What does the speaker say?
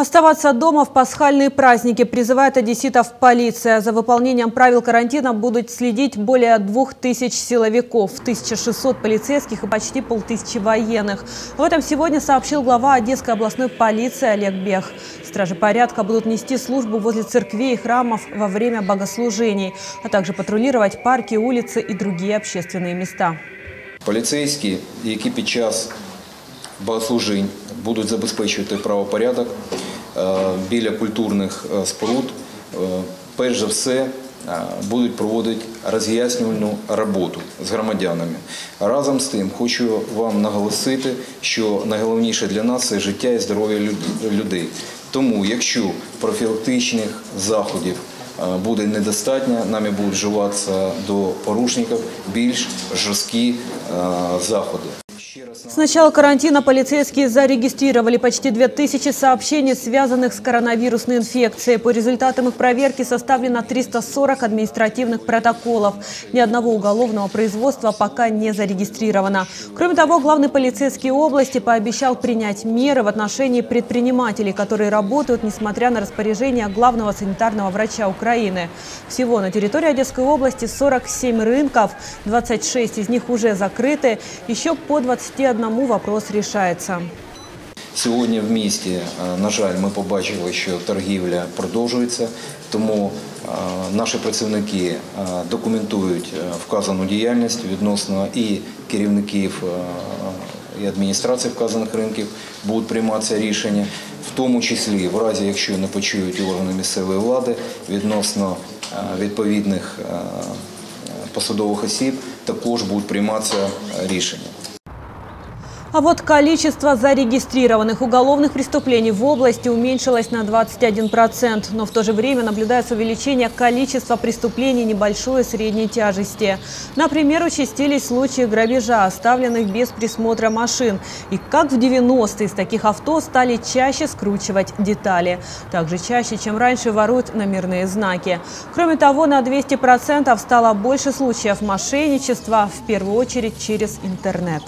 Оставаться дома в пасхальные праздники призывает одесситов полиция. За выполнением правил карантина будут следить более двух тысяч силовиков, 1600 полицейских и почти полтысячи военных. В этом сегодня сообщил глава Одесской областной полиции Олег Бех. Стражи порядка будут нести службу возле церквей и храмов во время богослужений, а также патрулировать парки, улицы и другие общественные места. Поліцейські, які під час богослужінь будуть забезпечувати правопорядок е, біля культурних е, споруд, е, перш за все е, будуть проводити роз'яснювальну роботу з громадянами. Разом з тим хочу вам наголосити, що найголовніше для нас це життя і здоров'я людей. Тому, якщо профілактичних заходів е, буде недостатньо, нами будуть вживатися до порушників більш жорсткі е, заходи. С начала карантина полицейские зарегистрировали почти 2000 сообщений, связанных с коронавирусной инфекцией. По результатам их проверки составлено 340 административных протоколов. Ни одного уголовного производства пока не зарегистрировано. Кроме того, главный полицейский области пообещал принять меры в отношении предпринимателей, которые работают, несмотря на распоряжение главного санитарного врача Украины. Всего на территории Одесской области 47 рынков, 26 из них уже закрыты. Еще по 21 вопрос решается. Сьогодні в місті, е, на жаль, ми побачили, що торгівля продовжується, тому е, наші працівники е, документують вказану діяльність відносно і керівників е, і адміністрації вказаних ринків будуть прийматися рішення, в тому числі в разі, якщо не почують органи місцевої влади відносно е, відповідних е, посадових осіб, також будуть прийматися рішення. А вот количество зарегистрированных уголовных преступлений в области уменьшилось на 21%. Но в то же время наблюдается увеличение количества преступлений небольшой и средней тяжести. Например, участились случаи грабежа, оставленных без присмотра машин. И как в 90-е из таких авто стали чаще скручивать детали. Также чаще, чем раньше, воруют номерные знаки. Кроме того, на 200% стало больше случаев мошенничества, в первую очередь через интернет.